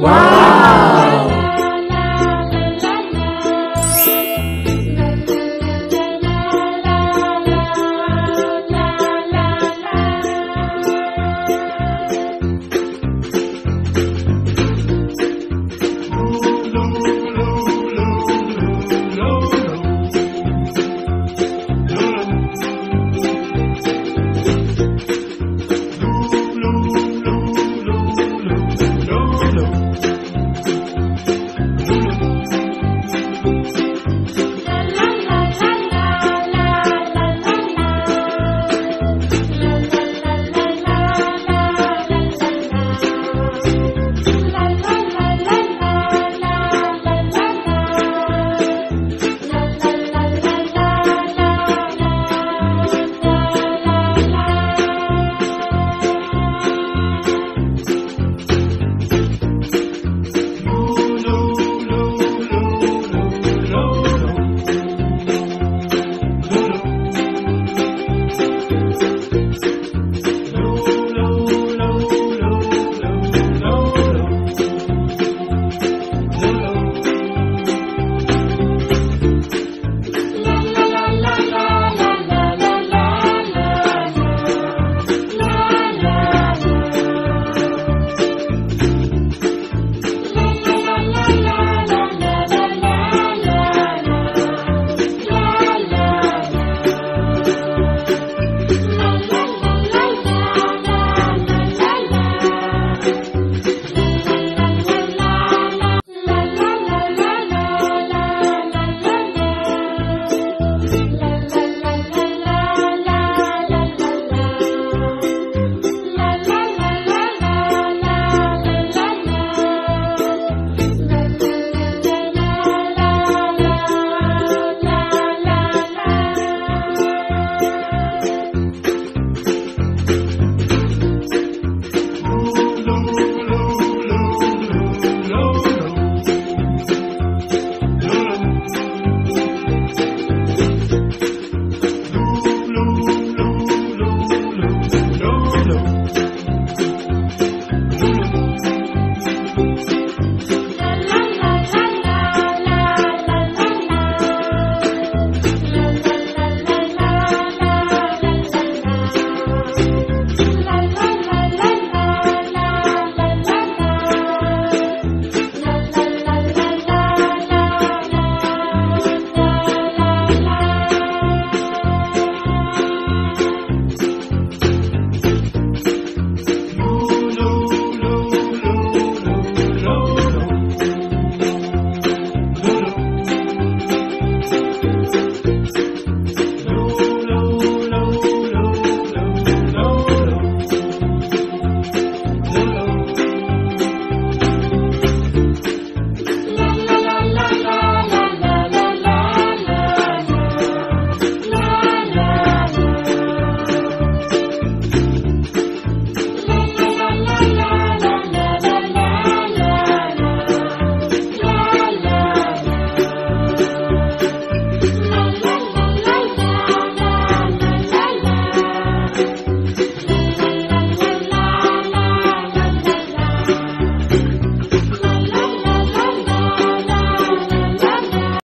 Wow!